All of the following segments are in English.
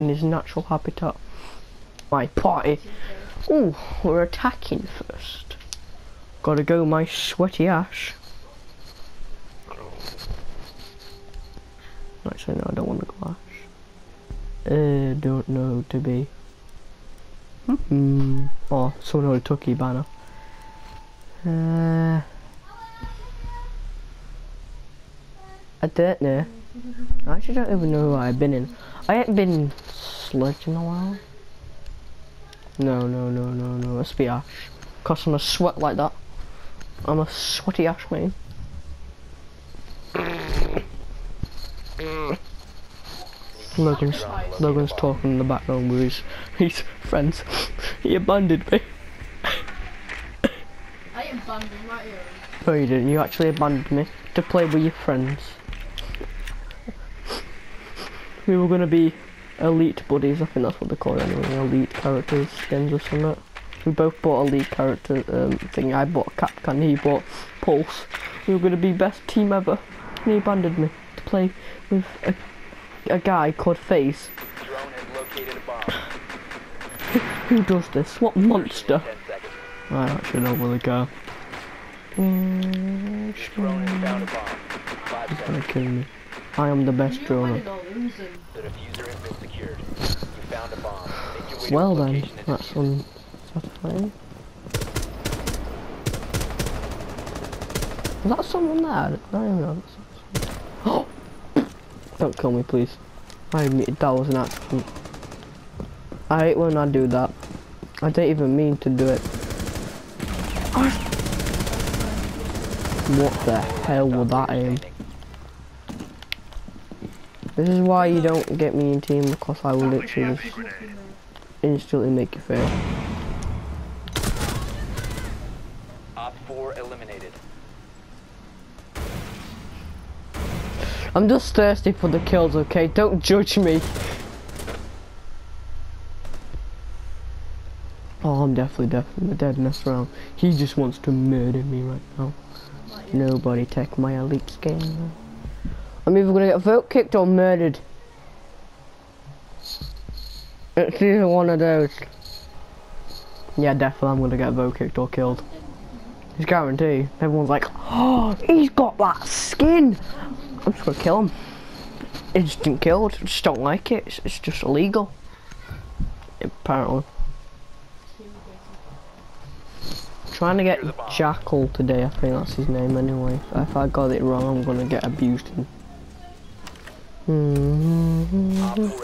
in his natural habitat. My party. Oh, we're attacking first. Gotta go, my sweaty ash. Actually, no, I don't want to go ash. Uh, don't know to be. Hmm. Oh, someone took your banner. Uh, I don't know. I actually don't even know who I've been in. I haven't been Sledge in a while. No, no, no, no, no. Let's be Ash. Cause I'm a sweat like that. I'm a sweaty Ash man. Logan's Logan's talking in the background with his, his friends. He abandoned me. I abandoned my own. No, you didn't. You actually abandoned me to play with your friends. We were gonna be elite buddies. I think that's what they call it anyway. Elite characters, skins or something. We both bought elite character um, thing. I bought Capcan. He bought Pulse. We were gonna be best team ever. And he abandoned me to play with a, a guy called Face. Who does this? What monster? I actually know where they go. He's gonna kill me. I am the best drone. winning or losing. The diffuser has been secured. You found a bomb. Make your way to Well the then, that's it. unsatisfying. Is that someone there? I don't know. Oh! Don't kill me, please. I admit that was an accident. I hate when I do that. I didn't even mean to do it. What the hell was that aim? This is why you don't get me in team because I will literally just instantly make you fail. Op 4 eliminated. I'm just thirsty for the kills, okay? Don't judge me. Oh, I'm definitely definitely dead mess around. He just wants to murder me right now. Nobody take my elite skin. I'm either gonna get vote kicked or murdered. It's either one of those. Yeah, definitely I'm gonna get vote kicked or killed. It's guaranteed. Everyone's like, oh, he's got that skin. I'm just gonna kill him. Instant killed. Just don't like it. It's, it's just illegal. Apparently. Trying to get Jackal today. I think that's his name anyway. If I got it wrong, I'm gonna get abused. Hmm. Mm-hmm.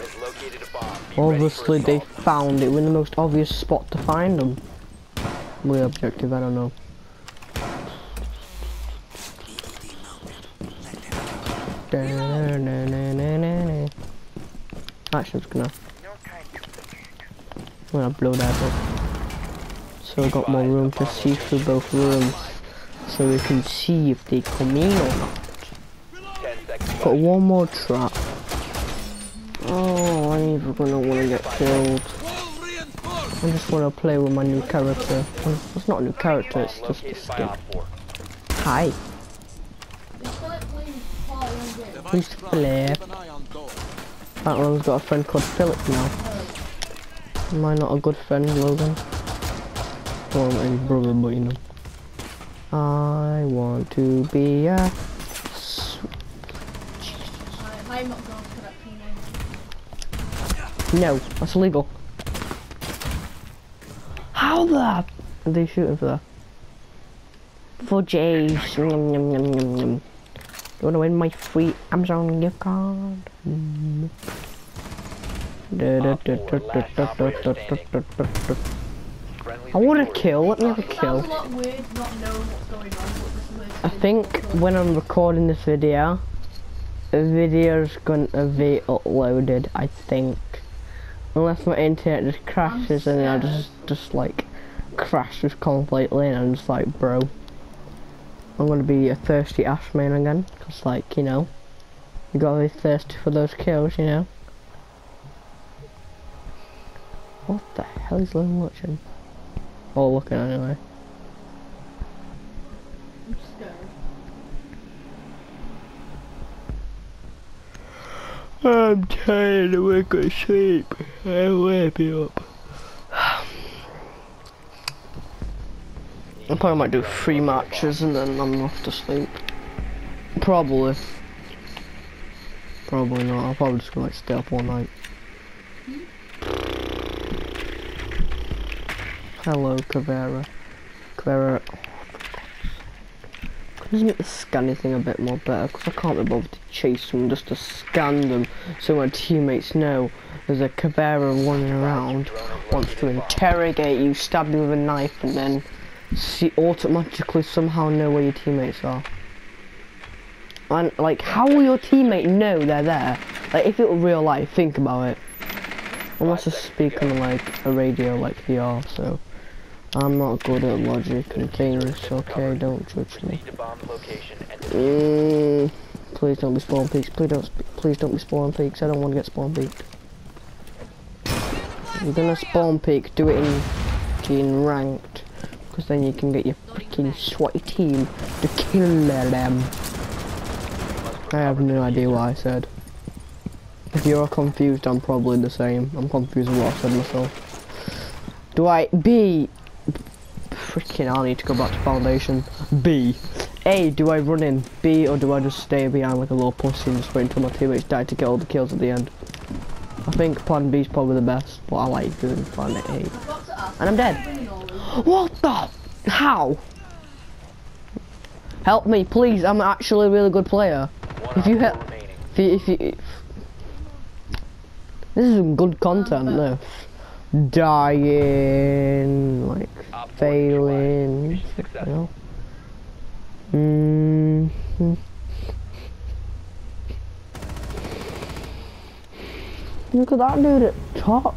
Obviously, they found it. We're in the most obvious spot to find them. My objective, I don't know. Actually, I'm gonna, I'm gonna blow that up. So I got more room to see through both rooms, so we can see if they come in or not. 10 seconds. Got one more trap. Oh, I'm either gonna wanna get killed. I just wanna play with my new character. It's not a new character, it's just a located skin. Hi, They start playing party on game. who's Philip? That one's got a friend called Philip now. Am I not a good friend, Logan? Well, I'm brother, but you know. I want to be a No, that's illegal. How the are they shooting for that? For J's. You wanna win my free Amazon gift card? Mm. I want to kill, let me have a kill. I think when I'm recording this video, the video's gonna be uploaded, I think unless my internet just crashes and then I just just like crashes completely, and I'm just like, bro, I'm gonna be a thirsty Ash man again, cause like you know, you gotta be thirsty for those kills, you know. What the hell is Lynn watching? Oh, looking anyway. I'm scared. I'm tired. I want to sleep. I wake me up. I probably might do three matches and then I'm off to sleep. Probably. Probably not. I'll probably just go like stay up all night. Hello, Caveira. Caveira. Doesn't get the scanning thing a bit more better because I can't be bothered to chase them just to scan them so my teammates know there's a Caveira running around wants to interrogate you, stab you with a knife and then see automatically somehow know where your teammates are. And like how will your teammate know they're there? Like if it were real life, think about it. Unless I speak on like a radio like are, so I'm not good at logic and things, okay, don't judge me. Mm, please don't be spawn peaks. Please don't. Please don't be spawn peaks. I don't want to get spawn peaked. You're gonna spawn peak, do it in fucking ranked, because then you can get your freaking sweaty team to kill them. I have no idea what I said. If you're confused, I'm probably the same. I'm confused with what I said myself. Do I B? Freaking, I need to go back to foundation. B. A, do I run in? B, or do I just stay behind like a little pussy and just wait until my teammates die to get all the kills at the end? I think plan B is probably the best, but I like doing plan A. And I'm dead. What the? How? Help me, please. I'm actually a really good player. If you hit- If you, if you, if... This is some good content, no. Dying, like, Op four failing, neutralized. you Mission successful. know. Mm -hmm. Look at that dude at top.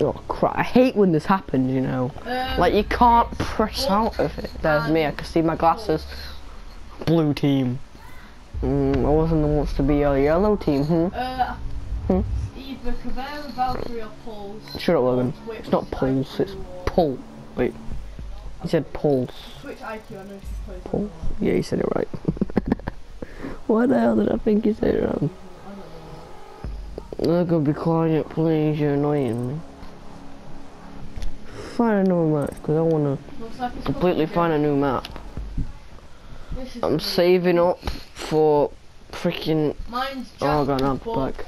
Oh crap, I hate when this happens, you know. Um, Like you can't press out of it. There's me, I can see my glasses. Blue team. Mm, I wasn't the wants to be a yellow team, hmm? Uh, Hmm? either Valkyrie, or Pulse. Shut up, Logan. It's not pulse, it's pull. Wait. He said pulse. Switch IQ, I know. Pulse? Yeah, he said it right. Why the hell did I think he said it wrong? Logan, be quiet, please. You're annoying me. Find a new map, because I want to like it's completely find a new map. I'm saving up for freaking Mine's Oh god, I'm Buck. back.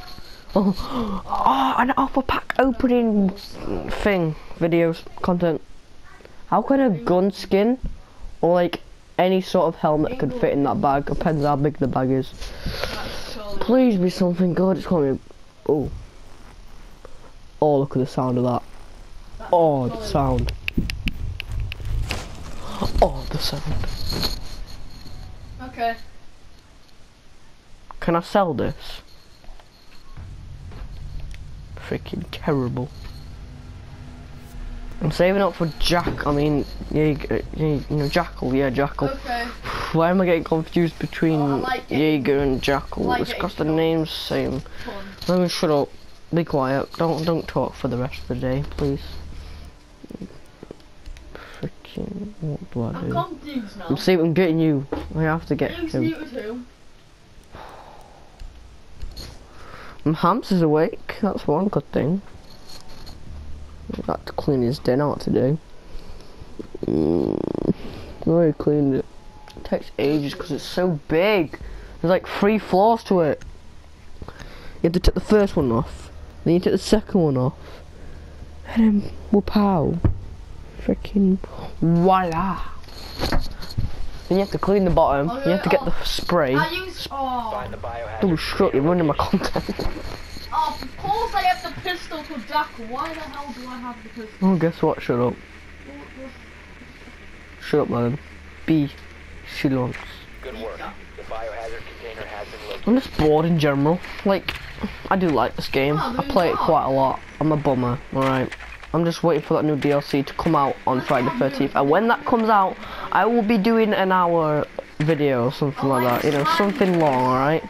Oh, oh, an offer pack opening thing, videos, content. How can a gun skin or like any sort of helmet could fit in that bag? Depends how big the bag is. Please be something good. It's coming. Oh. Oh, look at the sound of that. that's Oh, the sound. Oh, the sound. Okay. Can I sell this? Freaking terrible. I'm saving up for Jack. I mean, yeah, you, uh, you know, Jackal. Yeah, Jackal. Okay. Why am I getting confused between Oh, like. Jaeger and Jackal? Like it's the name's same. Let me shut up. Be quiet. Don't don't talk for the rest of the day, please. Freaking what do I I'm do? confused now. I'm see. I'm getting you. I have to get him. Hams is awake. That's one good thing. I've got to clean his den out today. Mm, I already cleaned it. It takes ages because it's so big. There's like three floors to it. You have to take the first one off. Then you take the second one off. And then, well, pow. Freaking voila. Then you have to clean the bottom. Oh, You have to get the spray. I use. Oh. Find the biohazard. Oh shit, you're ruining my content. Oh, of course I have the pistol for Jackal. Why the hell do I have the pistol? Oh, guess what? Shut up. Shut up, man. B. Silence. Good work. The biohazard container has been located. I'm just bored in general. Like, I do like this game. Oh, I play it quite a lot. I'm a bummer, alright? I'm just waiting for that new DLC to come out on Friday the 13th. And when that comes out, I will be doing an hour video or something like oh, that. You know, something long, alright?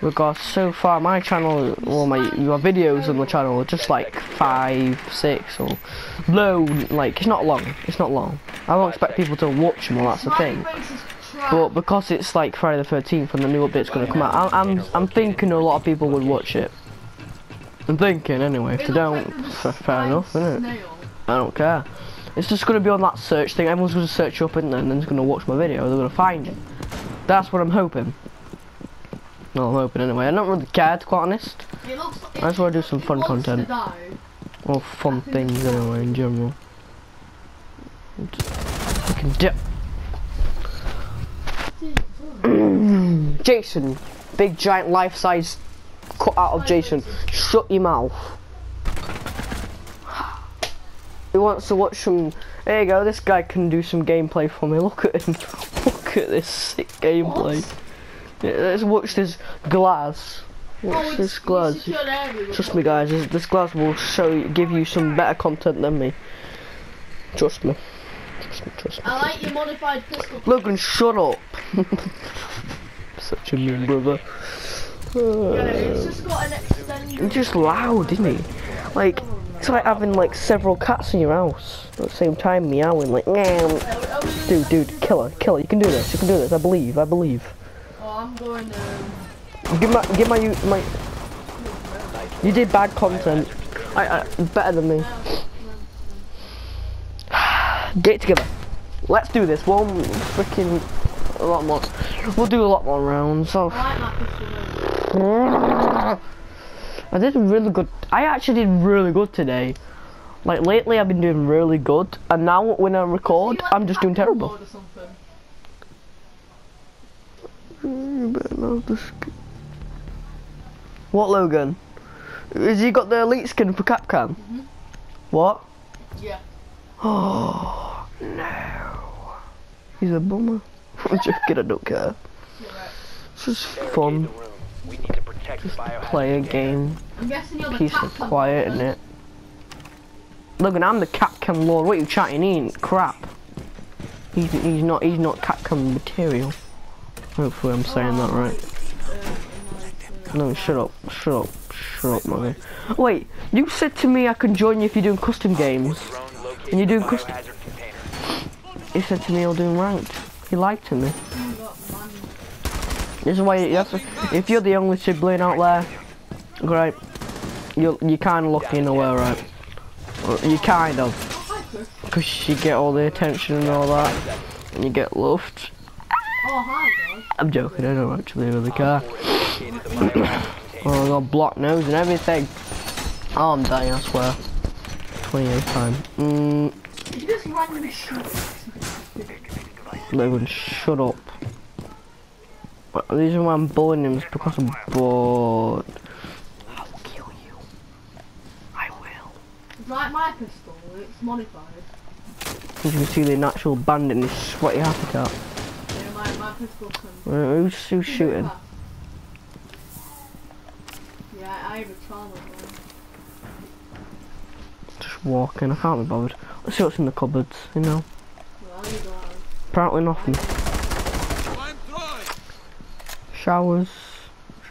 Because so far my channel, well my your videos on the channel are just like five, six or low, like it's not long, it's not long. I don't expect people to watch them, well that's the thing. Smiley face is But because it's like Friday the 13th and the new update's gonna come out, I'm I'm, I'm thinking a lot of people would watch it. I'm thinking anyway. If they don't, fair, enough, innit? snail. I don't care. It's just gonna be on that search thing. Everyone's gonna search up and then they're gonna watch my video. They're gonna find it. That's what I'm hoping. No, I'm hoping anyway. I don't really care, to be quite honest. It looks like I just wanna do some fun content. Or fun things anyway in general. Fucking di- Jason, big giant life-size cut out of Jason. Shut your mouth. He wants to watch some. There you go. This guy can do some gameplay for me. Look at him. Look at this sick gameplay. Yeah, let's watch this glass. Oh, Watch it's- this glass. Trust me, guys. This, this glass will show you, give you some better content than me. Trust me. Trust me. Trust me. I like your modified pistol. Logan, shut up. Such a mean brother. Yeah, Uh, it's just got an extended. He's just loud, isn't he? Like, it's like having like several cats in your house at the same time meowing like. Dude, dude, killer, killer, you can do this, you can do this, I believe, I believe. Oh, I'm going. Um, Give my, give my, you, my, you did bad content. I, I, better than me. Get together. Let's do this. One freaking, a lot more. We'll do a lot more rounds. So. I like my pistol. really. I did really good. I actually did really good today. Like lately, I've been doing really good, and now when I record, I'm just doing Pac-Man terrible. mode or something? What Logan? Has he got the elite skin for Capcom? Mm-hmm. What? Yeah. Oh no. He's a bummer. I'm joking. I don't care. You're right. It's just fun. the room. We need to protect the biohazard Play a game. I'm guessing you're Peace and Capcom quiet one, in it. Logan, I'm the Capcom Lord. What are you chatting? in? crap. He's he's not he's not Capcom material. Hopefully, I'm saying that right. No, shut up, shut up, shut up, man. Wait, you said to me I can join you if you're doing custom games. And you're doing custom-. He said to me you're doing ranked. He lied to me. You. This is why you to, if you're the only sibling out there, right, you're, you're kind of lucky in a way, right? You kind of, because you get all the attention and all that, and you get loved. Oh, hi. I'm joking, I don't actually really care. Located the biohazard container. Oh, I got blocked nose and everything. Oh, I'm dying, I swear. 28 time. Mm, Did you just randomly shoot? Logan, shut up. But the reason why I'm bullying him is because I'm bored. I will kill you. I will. Like my pistol, it's modified. As you can see, the natural bandit in his sweaty habitat. Yeah, my, my pistol can. Who's, who's shooting? Yeah, I have a trauma. man. Just walking, I can't be bothered. Let's see what's in the cupboards, you know. Well, you guys. Apparently nothing. Showers.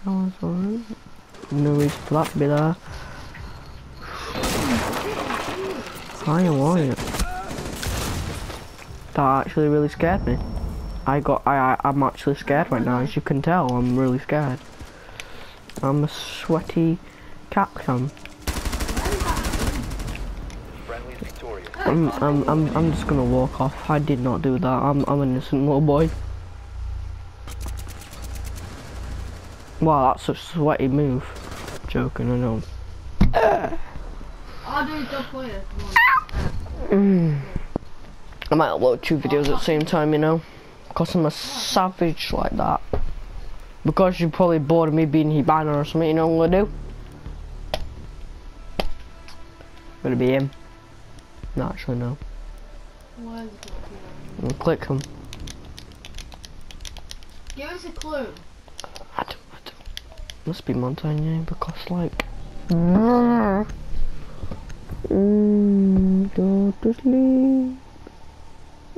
Showers, alright. No reason for that to be there. Hi, how are you? That actually really scared me. I got, I, I, I'm actually scared right now, as you can tell, I'm really scared. I'm a sweaty. Friendly's. I'm, I'm, I'm, I'm just gonna walk off. I did not do that. I'm, I'm an innocent little boy. Wow, that's a sweaty move. Joking, I know. You. I might upload two videos at the same time, you know? Because I'm a savage like that. Because you're probably bored of me being Hibana or something, you know what I'm gonna do? Gonna be him. No, actually, no. Where's the job I'm gonna click him. Give us a clue. I don't, I don't. Must be Montagne because like. Mm, go to sleep.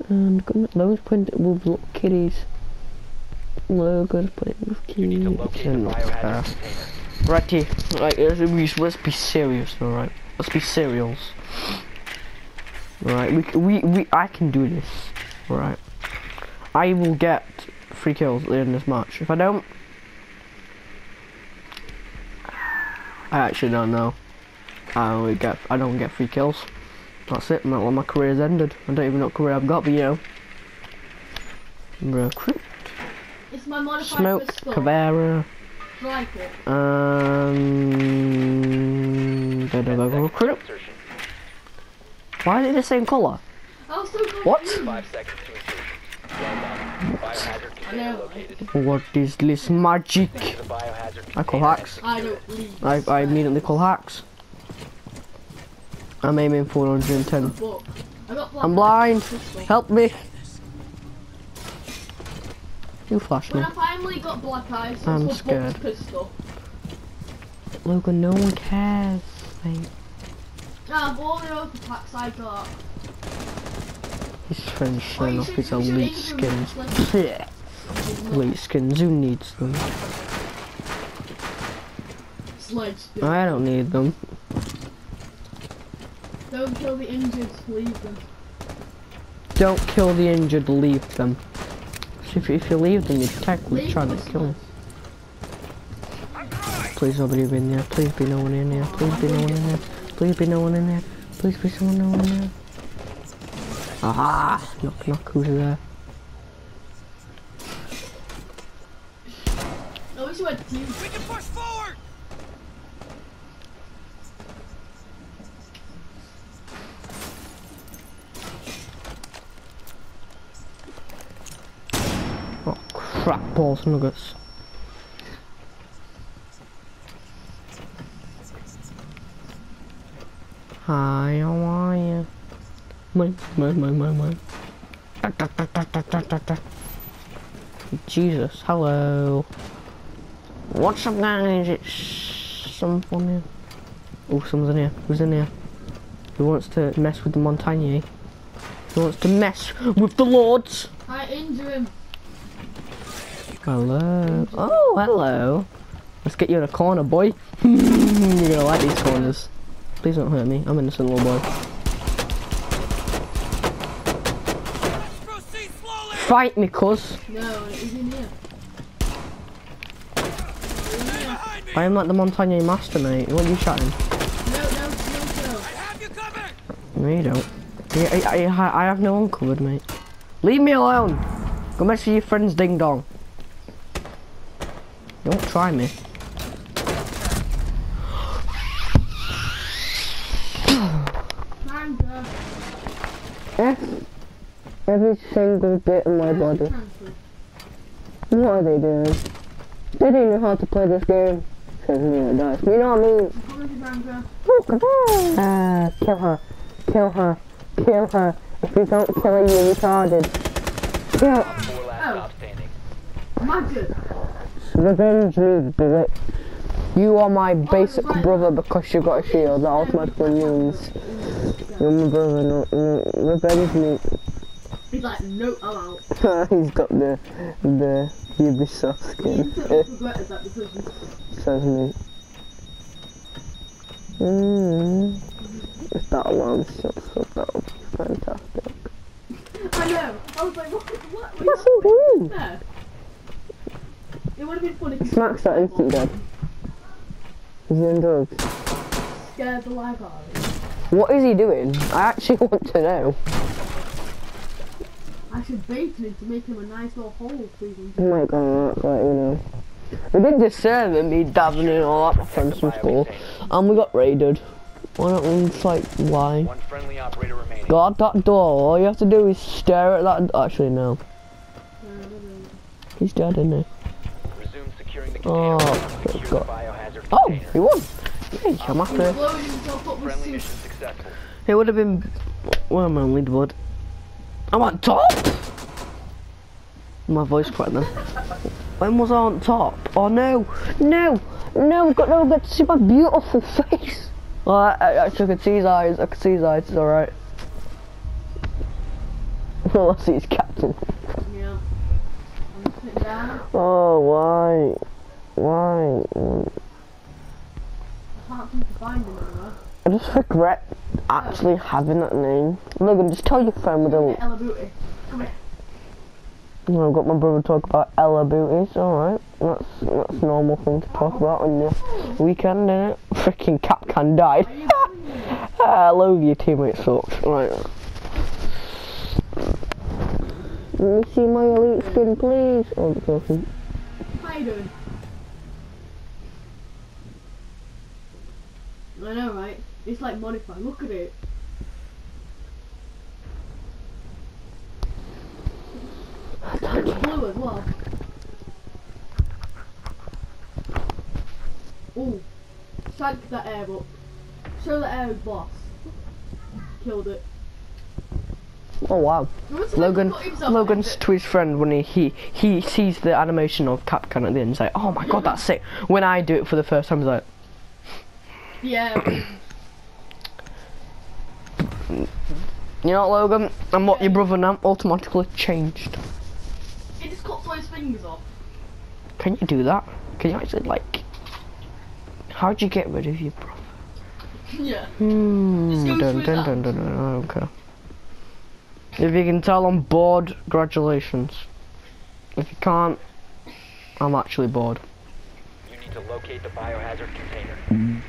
And good Logan's playing with little kitties. Logan's playing with You need to kitties. locate the And not fair. biohazard container. Righty, right, let's be, let's be serious, alright? Let's be serials. Alright, we, we, we, I can do this, alright? I will get three kills at the end of this match. If I don't, I actually don't know. I only get, I don't get three kills. That's it. My, well, my career's ended. I don't even know what career I've got, but you know. Recruit, It's my modified smoke, pistol. Like it. um, da, da, da, recruit. Why is it the same colour? I was so confused. What? Five seconds to insertion. Well done. Biohazard I know, container right? located. What is this magic? I call hacks. I don't I, I immediately call hacks. I'm aiming 410. book. I got black I'm blind. Help me. You flash me. When I finally got black eyes, I'm scared. pistol. Logan, no one cares. Nah, of all the other packs I got. His friend's showing off his elite skins. Yeah. Elite skins, who needs them? Sledge. I don't need them. Don't kill the injured, leave them. Don't kill the injured, leave them. So if, if you leave them, you're technically Leave trying to kill them. alone. Please nobody be in there. Please be no one in there. Please be no one in there. Please be no one in there. Please be someone no one in there. Aha! Knock knock, who's there? I wish you had two. We can push forward! Oh crap, balls nuggets. Hi, how are you? My, my, my, my, my. Da, da, da, da, da, da, da, da. Jesus, hello. What's up guys, it's someone here. Oh, someone's in here. Who's in here? Who wants to mess with the Montagne? Who wants to mess with the Lords? I injure him. Hello. Oh, hello. Let's get you in a corner, boy. You're gonna like these corners. Please don't hurt me. I'm innocent little boy. Fight me, cuz. No, he's in here. Behind me! I am like the Montagne master, mate. What are you chatting? No, no, no, no. I have you covered! No, you don't. I, I, I, I have no one covered, mate. Leave me alone. Go mess with your friend's ding dong. Don't try me. Manga. Every single bit of my body. What are they doing? They don't know how to play this game. Says me it does. You know what I mean? Come with you, Ah, kill her. Kill her. Kill her. If you don't kill her, you're retarded. Kill. Four last Oh. stop standing. You are my basic brother because you got a shield. That automatically means you're my brother. No, no, revenge me. He's like, no, I'm out. He's got the the Ubisoft skin. instantly regretted that because he's Says me. Mm. If that alarm shuts up, that would be fantastic. I know. I was like, what? What? What's he doing? There? It would have been funny. Smacks that instant dead. Is he on drugs? Scared the life out of him. What is he doing? I actually want to know. I should bait him to make him a nice little hole for him. Oh my god, like, you know. We did this server, me dabbing and all that, my friends from school. And we got raided. Why don't we fight? Why? One friendly operator remaining. Guard that door. All you have to do is stare at that. Actually, no. He's dead, isn't he? Resume securing the Oh, container. Secure the God. Oh, he won. Hey, I'm He's after. loading himself up with Friendly soup. mission successful. It would have been. Where am I on leaderboard? I'm on top! My voice cracked then. When was I on top? Oh no! No! No, I've got no good to see my beautiful face! Well, I, I, I could see his eyes, I could see his eyes, it's alright. All I see is Captain. Yeah. I'm down. Oh, why? Why? I can't seem to find him. I just regret actually having that name. Logan, just tell your friend with a... Ella Booty. Come here. I've got my brother talk about Ella booties. Alright, that's that's a normal thing to talk about on the weekend, isn't it? Freaking Capcan died. I love your teammate sucks. Right. Let me see my elite skin, please. Oh. How you doing? I know, right? It's like modified. Look at it. It's blue as well. Ooh. Sank that air up. Show the air boss. Killed it. Oh wow. Logan, Logan's to his friend when he, he he sees the animation of Capcan at the end. He's like, "Oh my god, that's sick." When I do it for the first time, he's like, Yeah. "You know, what, Logan, I'm not your brother now. Automatically changed." He just cuts all his fingers off. Can you do that? Can you actually like? How'd you get rid of your brother? yeah. Hmm. Just go Dun, through dun, that. dun, dun, dun, okay. If you can tell I'm bored, congratulations. If you can't, I'm actually bored. You need to locate the biohazard container.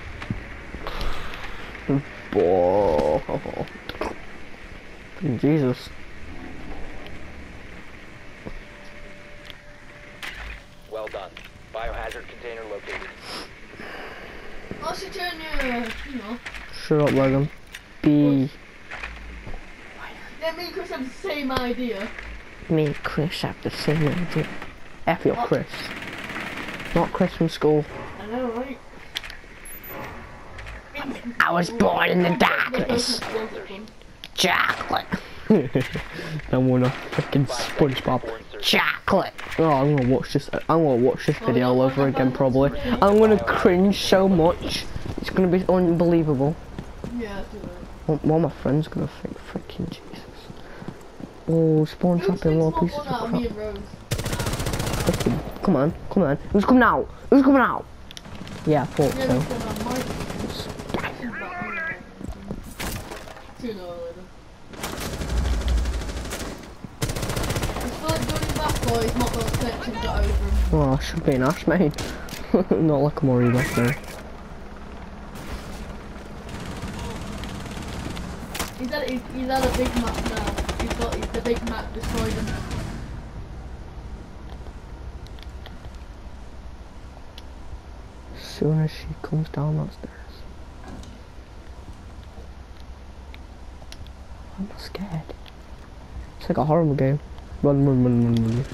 Bored. Jesus. Well done. Biohazard container located. I should turn your, uh, you know. Shut up, Logan. B. Yeah, me and Chris have the same idea. me, and Chris have the same idea. F your Chris. Not Chris from school. I know, right? I was born in the darkness. Chocolate. I'm gonna freaking SpongeBob. Chocolate. Oh, I'm gonna watch this. I'm gonna watch this video all over again probably. I'm gonna cringe so much. It's gonna be unbelievable. Yeah, do it. What, what are my friends gonna think? Freaking Jesus. Oh, spawn Who trapping more thinks pieces of of crap. and Rose? Freaking- Come on, come on. Who's coming out? Who's coming out? Yeah, I thought Yeah, so. That's one on mine. Two no later. I feel like going back or he's not got a connection got over him. Oh, I should be an Ash main. Not like a Mori back there. He's at, he's, he's at a big map now. He's got he's the big map destroyed him. As soon as she comes down that I'm not scared. It's like a horror game. Run, run, run, run, run.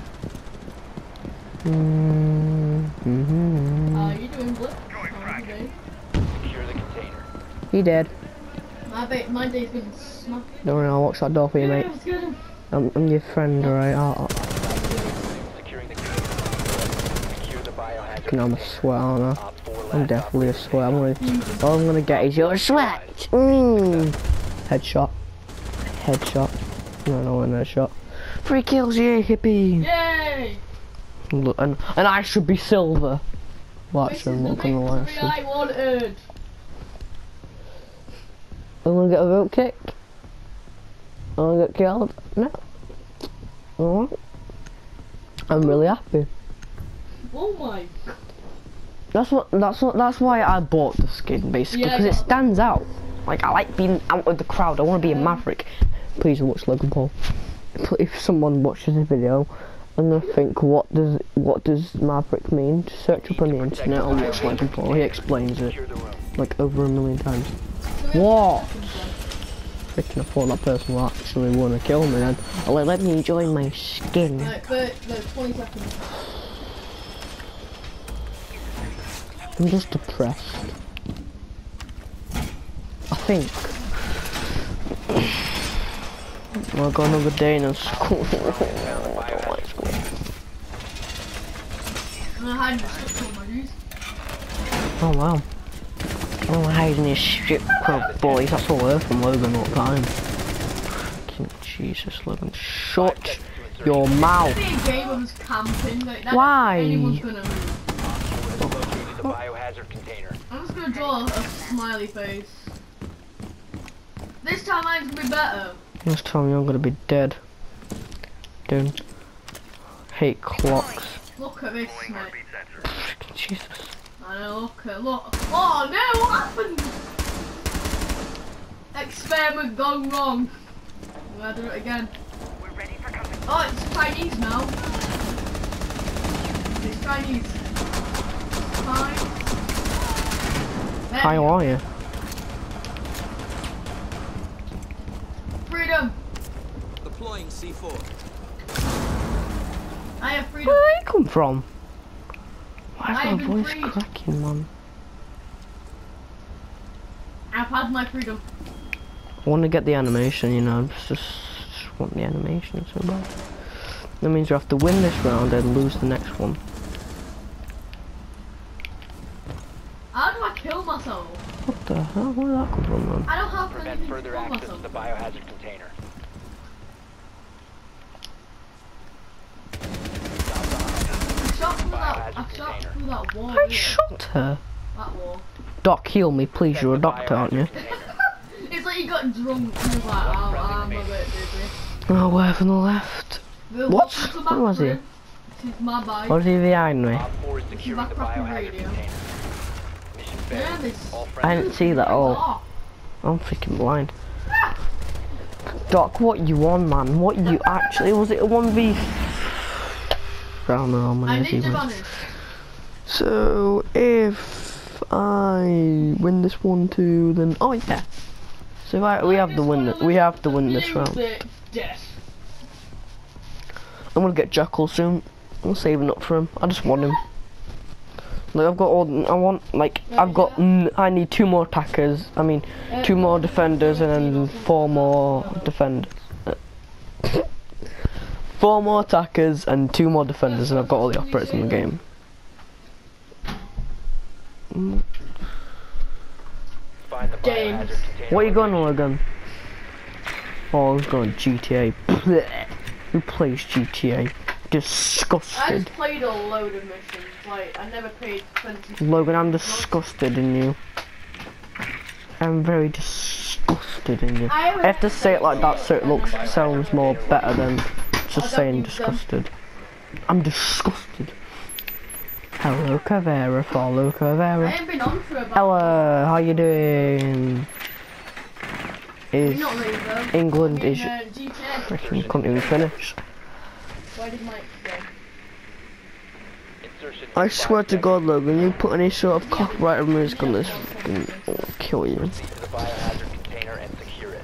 Mm, mm-hmm. How are you doing, Blip? How are doing? Secure the container. he dead. My, ba- my day's been smacking. Don't worry, I'll watch that door for you, mate. Yeah, it's good. I'm, I'm your friend, alright? I'll, I'll, Securing the container. Secure the biohazard you know, I'm a sweat, aren't I? I'm definitely a sweat. I'm gonna, all I'm gonna get is your sweat. Mm. Headshot. Headshot. No, no, one headshot. Three kills, yeah, hippie. Yay! Look, and, and I should be silver. Watch This actually, is I'm the not gonna lie. I victory. I wanted. I'm gonna get a vote kick. I'm gonna get killed. No. Alright. I'm really happy. Oh my. That's what. That's what. That's why I bought the skin basically Yeah, because it stands out. Like I like being out of the crowd. I want to be a maverick. Please watch Logan Paul. If someone watches the video and they think, what does what does maverick mean? Just search up on the internet and watch Logan Paul. He explains it Secure the room. like over a million times. So we have What? Freaking I thought that person will actually want to kill me then. Let, let me enjoy my skin. Right, but I'm just depressed. I think. Oh, I got another day in school. I don't like school. And I had the structural modules. Oh wow. Oh, hiding his strip club boys. That's all there from Logan all the time. Fucking Jesus, Logan. Shut your mouth. Be a game of us camping. Like, Why? Anyone's gonna move. Located the biohazard container. I'm just gonna draw a smiley face. This time mine's gonna be better. This me I'm gonna be dead. Dude. Hate clocks. Look at this, mate. Jesus. I know, look at, look. Oh no, what happened? Experiment gone wrong. I'm gonna do it again. Oh, it's Chinese now. It's Chinese. Fine. There How are you? Deploying C4. I have freedom. Where did you come from? Why is have my voice freed. cracking, man? I've had my freedom. I want to get the animation, you know, just, just, just want the animation so bad. That means you have to win this round and lose the next one. How do I kill myself? What the hell? Where did that come from, man? I don't have Prevent further kill access to the biohazard container. shot through that. I shot wall. I shot her. That wall. Doc, heal me, please. You're a doctor, aren't you? it's like you got drunk and was like, oh, I'm a bit dizzy. Oh, where from the left? The what? Where was he? It's my bike. Or is he behind me? Yeah, I didn't see that at all. I'm freaking blind. Ah! Doc, what you on, man? What you actually... Was it a 1v round how many he wins. So if I win this one too, then oh yeah. So I, we have to win. We have to win this round. Yes. I'm gonna get Jackal soon. I'm saving up for him. I just want him. Like I've got all. I want like I've got. I need two more attackers. I mean, two more defenders and then four more defenders. Four more attackers and two more defenders, and I've got all the operators in the game. James. biohazard. What are you going, location. Logan? Oh, I was going GTA. Blech. Who plays GTA? Disgusted. I Disgusted. just played a load of missions. Like I never paid twenty. Logan, I'm disgusted in you. I'm very disgusted in you. I have to say it like that so it looks sounds more better than just saying disgusted. I'm disgusted. Hello Caveira, follow I Caveira. ain't been on for about. Hello, how you doing? Is really. England I mean, is uh, GTA. freaking couldn't even finish. Where did Mike go? Insertion I swear to God. Logan, you put any sort of copyright music on this, fucking, I'll kill you. Proceed to the biohazard container and secure it.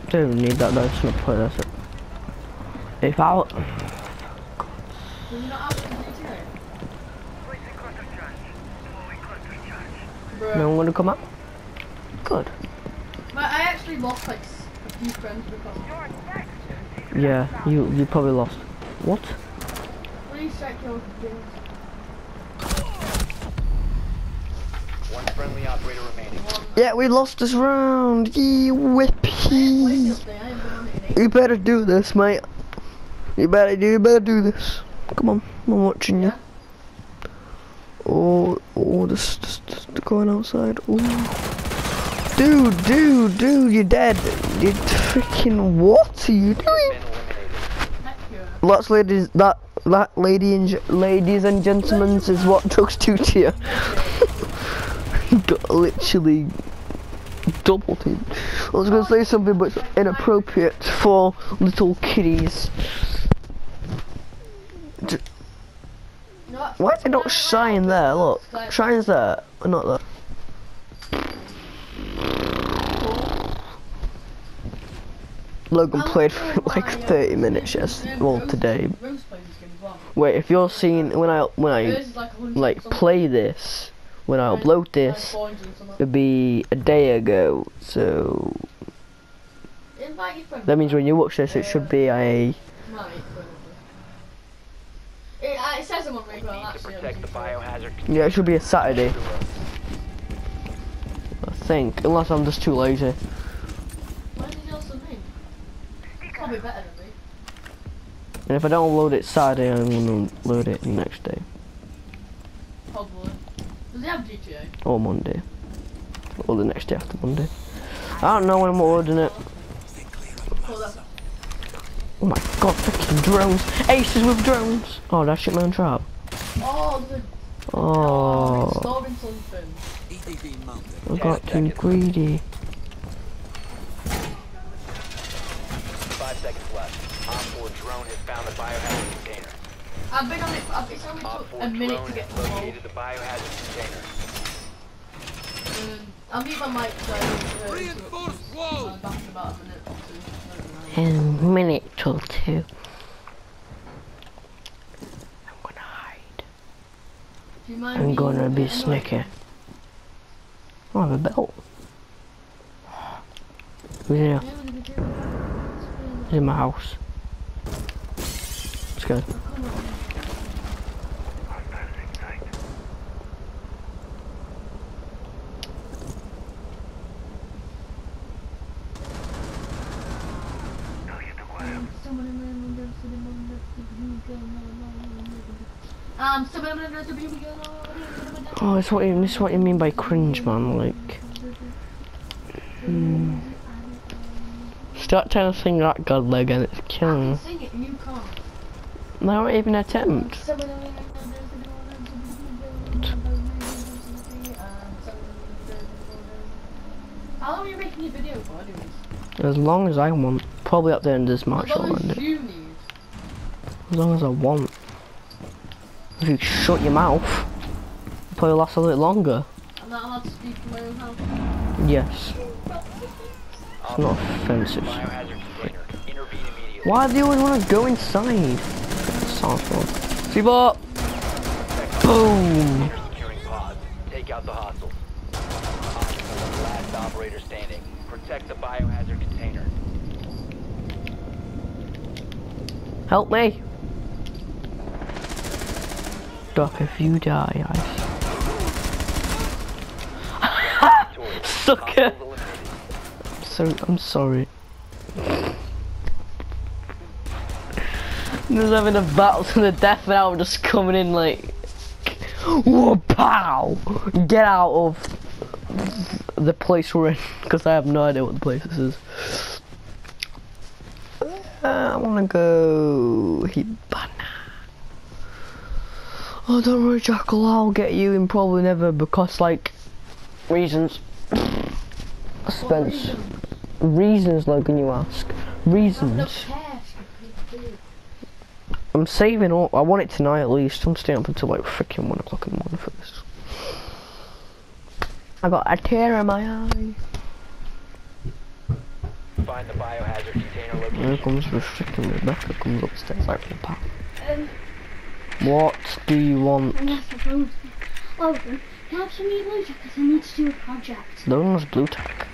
Don't need that, that's not play, that's it. If I, Were you not out in GTA? Bruh. no one gonna come up? Good. But I actually lost like s- a few friends because Yeah, you, you probably lost. What? Please check your games. One friendly operator remaining. Yeah, we lost this round, ye whippy. this. You better do this, mate. You better do, you better do this. Come on, I'm watching you. Oh, oh, just, just, just going outside. Oh. Dude, dude, dude, you're dead. You freaking what are you doing? Lots ladies, that, that lady and, ladies and gentlemen is what drugs do to you. Literally double teamed. I was gonna say something but it's inappropriate for little kiddies. That's- Why is it not shine there? Look, shine's there, not there. Logan played for like 30 minutes yes, well today. Rose plays this game as well. Wait, if you're seeing when I when I like 100 like something. play this, when I upload this, it'll be a day ago, so that means when you watch this, it should be a. Yeah, it should be a Saturday. I think, unless I'm just too lazy. And if I don't load it Saturday, I'm gonna load it the next day. Does he have GTA? or Monday, or the next day after Monday. I don't know when I'm ordering it. Oh, Oh my god, freaking drones! Aces with drones! Oh, that shit my own trap. Oh, the Oh, oh restoring something. I got too greedy. Five seconds left. Op 4 drone has found the biohazard container. I've been on it. I've, it's only Op took 4 a minute drone to get has to the located the biohazard container. Um, I'll mute my mic so. Uh, Reinforced I'm wall! back in about a minute or two. In a minute till two. I'm gonna hide. Do you mind I'm gonna be getting sneaky. Oh, I have a belt. Who's here? away? He's in my house. Let's go. Oh, it's what you, this is what you mean by cringe, man. Like, hmm. start trying to sing that god and it's killing. No, even attempt. How long are you making your video for, anyways? As long as I want. Probably up the end of this match, As long as. As long as I want. If you shut your mouth, it'll probably last a little longer. I'm not allowed to speak from my own house. Yes. It's not offensive. Biohazard container. Intervene immediately. Why do you always want to go inside? Sounds wrong. Seabot! Boom! Take out the hostiles. Op 4, last operator standing. Protect the biohazard container. Help me! If you die, I... Sucker! Hostiles eliminated. So, I'm sorry. Just having a battle to the death and I'm just coming in like... Pow! Get out of the place we're in, because I have no idea what the place this is. Uh, I wanna go... Hibana. Oh, don't worry, Jackal, I'll get you in probably never, because, like, reasons. Spence. Reasons, Logan, you ask. Reasons. I'm saving up. I want it tonight at least. I'm staying up until like freaking one o'clock in the morning for this. I got a tear in my eye. Find the biohazard container Here comes the freaking Rebecca comes upstairs like the pal. What do you want? and that's the phone. Oh, can you have some new blue tack? because I need to do a project. Logan was blue tack.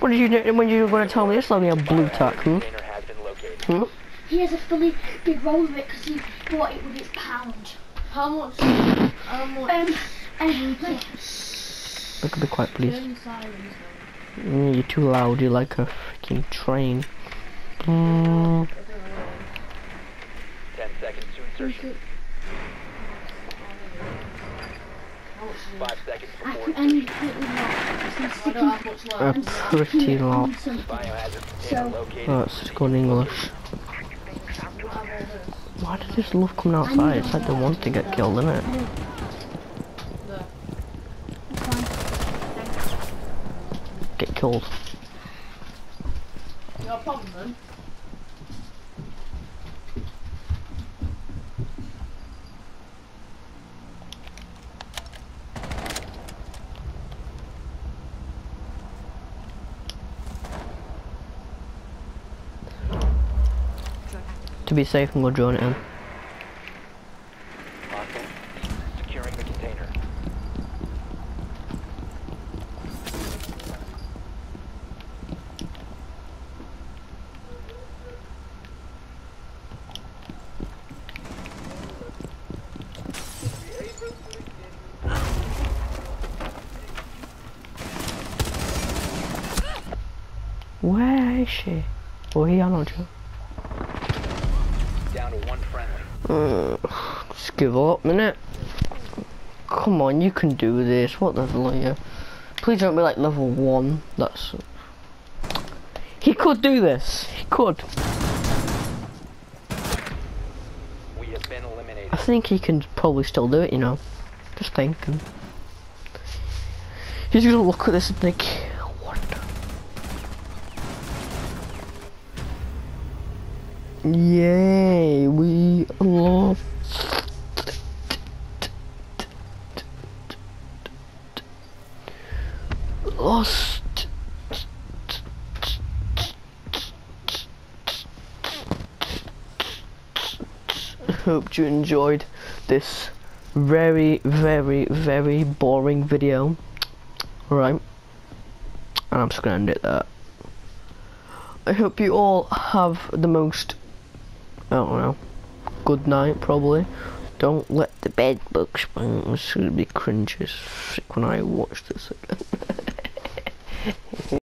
What did you do when you were going to tell me this Logan had blue tack, hmm? Container has been located. Hmm? He has a fully big roll of it because he bought it with his pound. How much? How much? Um, anyway, Look, be quiet please. Turn sirens down. Mm, You're too loud, you're like a freaking train. Mm, Ten seconds to. Five seconds I, before put- I need to put it with that because I I'm don't have sticking a pretty lot. on something. Biohazard So- Oh, let's just go English. Why does this love come outside? It's like they want to get killed, isn't it? Get killed. You got a problem To be safe, I'm gonna drone it in. Hostiles securing the container. Where is she? Oh, he, I know you. Down to one friendly. Uh, just give up, minute. Come on, you can do this. What level are you? Please don't be like level one. That's. He could do this. He could. We have been eliminated. I think he can probably still do it. You know. Just thinking. He's gonna look at this and think, what? Yay, we lost. Lost. Hope you enjoyed this very, very, very boring video. Right. And I'm just gonna end it there. I hope you all have the most, I don't know, good night probably. Don't let the bed bugs spring. It's gonna be cringe as sick when I watch this again.